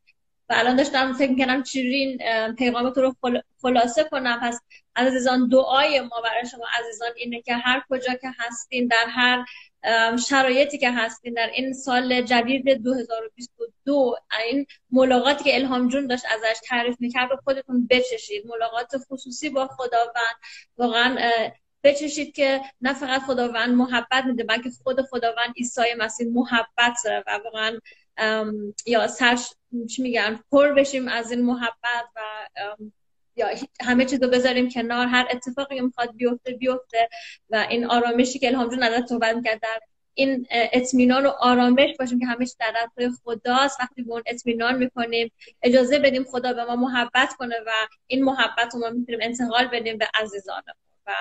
و الان داشتم فکر کنم چیرین پیغام تو رو خلاصه کنم. پس عزیزان دعای ما برای شما عزیزان اینه که هر کجا که هستین در هر شرایطی که هستین در این سال جدید 2022 این ملاقاتی که الهام جون داشت ازش تعریف می‌کرد رو خودتون بچشید. ملاقات خصوصی با خداوند. واقعا بچشید که نه فقط خداوند محبت میده بلکه خود خداوند عیسی مسیح محبت داره و واقعا یا سرش چی میگن پر بشیم از این محبت و یا همه چیز رو بذاریم کنار. هر اتفاقی می‌خواد بیفته بیفته و این آرامشی که الهام جون ازت صحبت می‌کرد در این اطمینان و آرامش باشیم که همه در دست خداست. وقتی به اون اطمینان می‌کنیم اجازه بدیم خدا به ما محبت کنه و این محبت رو ما می‌تونیم انتقال بدیم به عزیزانمون. و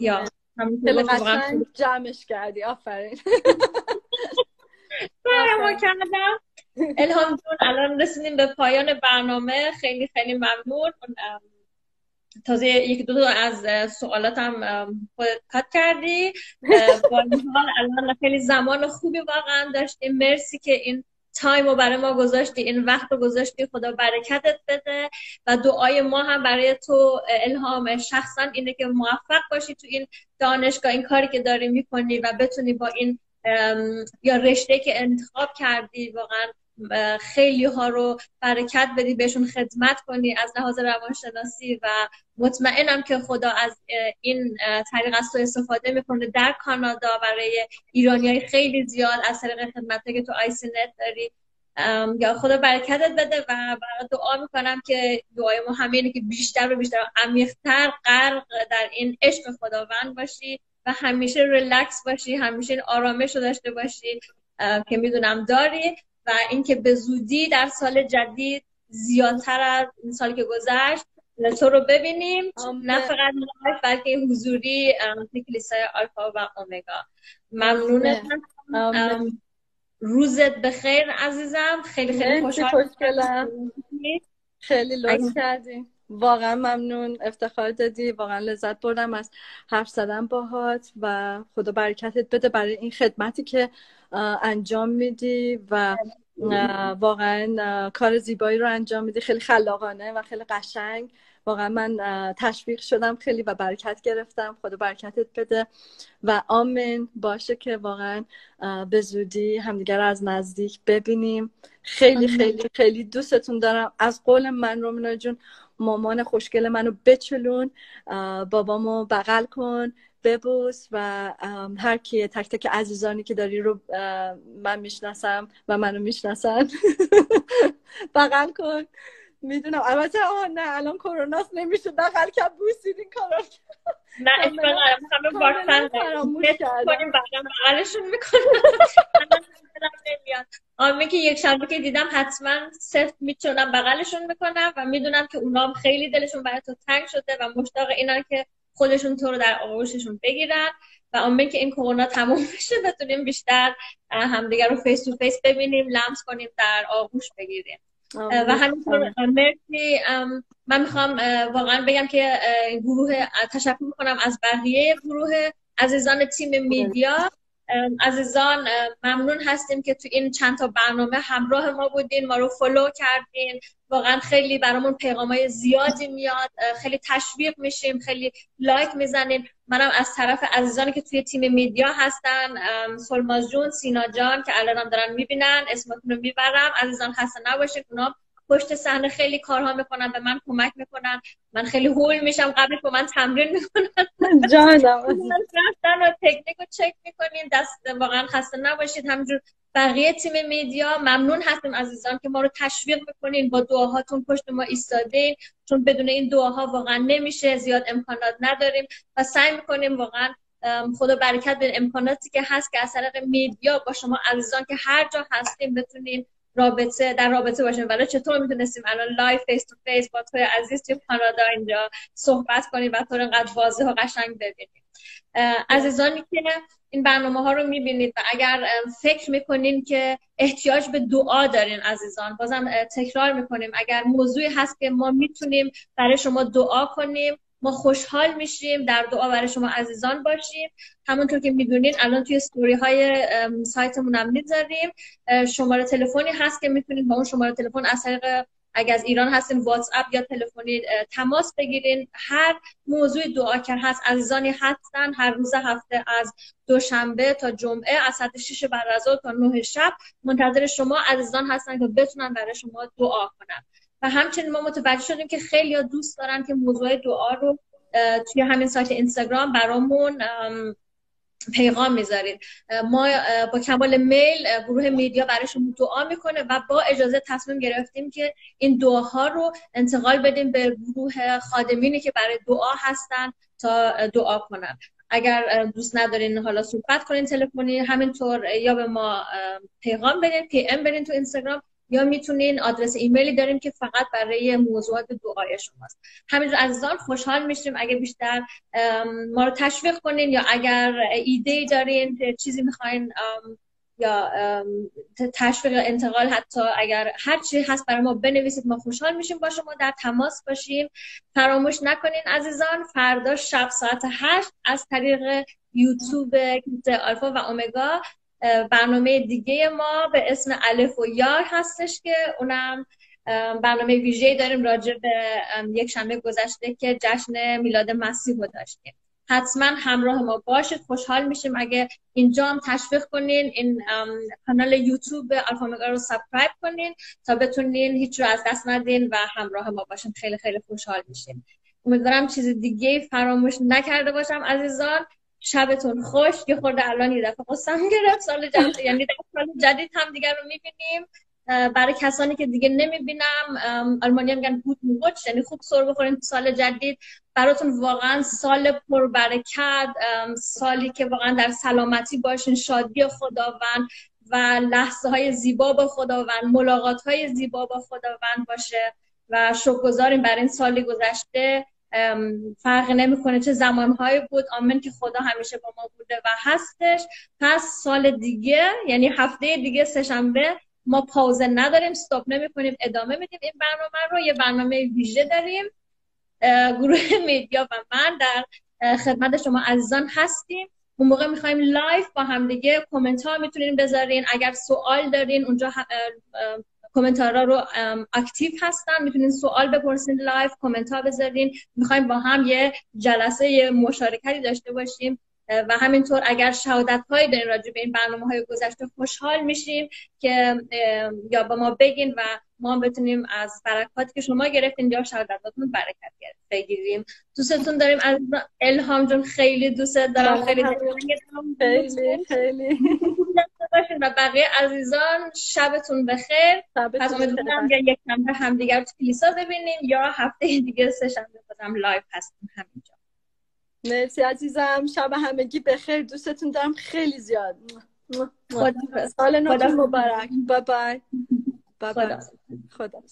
یا خیلی قشنگ جمعش کردی. آفرین. کردم الهام جون الان رسیدیم به پایان برنامه. خیلی خیلی ممنون. تازه یک دو, دو از سوالاتم خودت کات کردی. با الان خیلی زمان خوبی واقعا داشتیم. مرسی که این time رو برای ما گذاشتی این وقت رو گذاشتی. خدا برکتت بده. و دعای ما هم برای تو الهام شخصا اینه که موفق باشی تو این دانشگاه این کاری که داری می‌کنی و بتونی با این یا رشته که انتخاب کردی واقعا خیلی ها رو برکت بدی بهشون خدمت کنی از لحاظ روانشناسی و مطمئنم که خدا از این طریق از تو استفاده می‌کنه در کانادا برای ایرانی های خیلی زیاد از طریق خدمت که تو آیسینت داری. یا خدا برکتت بده و برای دعا می‌کنم که دعای ما همینه که بیشتر و بیشتر عمیقتر غرق در این عشق خداوند باشی و همیشه ریلکس باشی همیشه این آرامش رو داشته باشی که می‌دونم داری. و اینکه به زودی در سال جدید زیادتر از این سالی که گذشت تو رو ببینیم. نه فقط live بلکه حضوری کلیسای آلفا و اومگا. ممنونتم روزت بخیر عزیزم. خیلی خیلی خوشحال خیلی لطف کردی. واقعا ممنون. افتخار دادی. واقعا لذت بردم از حرف زدن باهات و خدا برکتت بده برای این خدمتی که انجام میدی و واقعا کار زیبایی رو انجام میدی. خیلی خلاقانه و خیلی قشنگ. واقعا من تشویق شدم. خیلی و برکت گرفتم. خدا برکتت بده. و آمین. باشه که واقعا به زودی همدیگر از نزدیک ببینیم. خیلی خیلی خیلی دوستتون دارم. از قول من رومنا جون مامان خوشگل منو بچلون بابامو بغل کن ببوس و هر کی تک تک عزیزانی که داری رو من می‌شناسم و منو می‌شناسن. بغل کن. می‌دونم. البته آه نه الان کروناست نمیشه. بغل کرد بوسید این کارا نه اشکال همه واکسن کنیم بغلشون می‌کنم آمه که یک شنبه که دیدم حتما سفت می‌تونم بغلشون می‌کنم و می‌دونم که اونام خیلی دلشون برای تو تنگ شده و مشتاق اینن که خودشون تو رو در آغوششون بگیرن. و امیدوارم که این کرونا تموم بشه بتونیم بیشتر همدیگر رو face to face ببینیم لمس کنیم در آغوش بگیریم. و همینطور مرسی. من می‌خوام واقعا بگم که گروه تشکر می‌کنم از بقیه گروه عزیزان تیم media. عزیزان ممنون هستیم که تو این چند تا برنامه همراه ما بودین ما رو follow کردین. واقعا خیلی برامون پیغام های زیادی میاد. خیلی تشویق میشیم خیلی like می‌زنیم منم از طرف عزیزانی که توی تیم media هستن سلماز جون سینا جان که الانم دارن می‌بینن اسمتون رو می‌برم. عزیزان خسته نباشید اونا پشت صحنه خیلی کارها می‌کنن به من کمک می‌کنن. من خیلی هول میشم قبلش با من تمرین می‌کنن. جانم رفتن و تکنیک رو چک می‌کنین. دست واقعا خسته نباشید. همینجور بقیه تیم میدیا ممنون هستیم عزیزان که ما رو تشویق می‌کنین. با دعاهاتون پشت ما ایستادین. چون بدون این دعاها واقعا نمیشه. زیاد امکانات نداریم. و سعی می‌کنیم واقعا خدا برکت به امکاناتی که هست که از طریق میدیا با شما عزیزان که هر جا هستیم بتونیم رابطه در رابطه باشیم. ولی چطور می‌تونستیم الان live face to face با توی عزیز توی کانادا اینجا صحبت کنیم و طور انقدر واضح و قشنگ ببینیم. عزیزانی که این برنامه ها رو می‌بینید و اگر فکر می‌کنین که احتیاج به دعا دارین عزیزان بازم تکرار می‌کنیم. اگر موضوعی هست که ما می‌تونیم برای شما دعا کنیم ما خوشحال میشیم. در دعا برای شما عزیزان باشیم. همونطور که می‌دونین الان توی ستوری های سایتمون هم می‌ذاریم شماره تلفنی هست که می‌تونید با اون شماره تلفن از طریق اگر از ایران هستین واتس اپ یا تلفنی تماس بگیرین. هر موضوع دعا کرد هست. عزیزانی هستن. هر روز هفته از دوشنبه تا جمعه از ساعت 6 بعد از تا 9 شب منتظر شما. عزیزان هستن که بتونن برای شما دعا کنن. و همچنین ما متوجه شدیم که خیلی دوست دارن که موضوع دعا رو توی همین سایت اینستاگرام برامون پیغام می‌ذارید. ما با کمال میل گروه میدیا برایشون دعا می‌کنه و با اجازه تصمیم گرفتیم که این دعاها رو انتقال بدیم به گروه خادمینی که برای دعا هستن تا دعا کنن. اگر دوست ندارین حالا صحبت کنین تلفنی همینطور یا به ما پیغام بدین پی ام بدین تو اینستاگرام یا می‌تونین آدرس ایمیلی داریم که فقط برای موضوعات دعای شماست. همینجور عزیزان خوشحال میشیم اگه بیشتر ما رو تشویق کنین یا اگر ایده دارین چیزی می‌خواین یا تشویق انتقال حتی اگر هر چی هست برای ما بنویسید ما خوشحال میشیم با شما در تماس باشیم. فراموش نکنین عزیزان فردا شب ساعت هشت از طریق یوتیوب آلفا و اومگا برنامه دیگه ما به اسم الف و یار هستش که اونم برنامه ویژه داریم راجع به یک شنبه گذشته که جشن میلاد مسیح رو داشتیم. حتما همراه ما باشید خوشحال میشیم. اگه اینجا هم تشویق کنین این کانال یوتیوب آلفا و اومگا رو subscribe کنین تا بتونین هیچ رو از دست ندین و همراه ما باشین. خیلی خیلی خوشحال میشیم. امیدوارم چیز دیگه فراموش نکرده باشم عزیزان. شبتون خوش. یه خورده الان یه دفعه نفسم گرفت. سال جدید یعنی سال جدید هم دیگر رو می‌بینیم. برای کسانی که دیگه نمی‌بینم آلمانی میگن بود موچ یعنی خوب سر بخورین سال جدید. براتون واقعا سال پربرکت سالی که واقعا در سلامتی باشین. شادی خداوند و لحظه های زیبا با خداوند ملاقات های زیبا با خداوند باشه و شکرگزاریم برای این سالی گذشته. فرقی نمی‌کنه چه زمانهایی بود. آمن که خدا همیشه با ما بوده و هستش. پس سال دیگه یعنی هفته دیگه سهشنبه ما Pause نداریم stop نمی‌کنیم ادامه میدیم. این برنامه رو یه برنامه ویژه داریم. گروه media و من در خدمت شما عزیزان هستیم. اون موقع می‌خوایم live با هم دیگه کامنت ها می‌تونین بذارین. اگر سوال دارین اونجا کامنتارا رو active هستن. می‌تونین سوال بپرسین live comment ها بذارین. می‌خوایم با هم یه جلسه مشارکتی داشته باشیم. و همینطور اگر شهادت هایی دارین راجع به این برنامه های گذشته خوشحال میشیم که یا با ما بگین و ما بتونیم از برکاتی که شما گرفتین یا شهادتاتون برکت بگیریم. دوستتون داریم. از الهام جون خیلی دوست دارم. خیلی خیلی خیلی. و بقیه عزیزان شبتون بخیر. پس امیدوارم یا یک شنبه همدیگر تو کلیسا ببینیم یا هفته دیگه سه شنبه بازم live هستیم همینجا. مرسی عزیزم. شب همگی بخیر. دوستتون دارم. خیلی زیاد. سال نو مبارک. بای بای بای خدا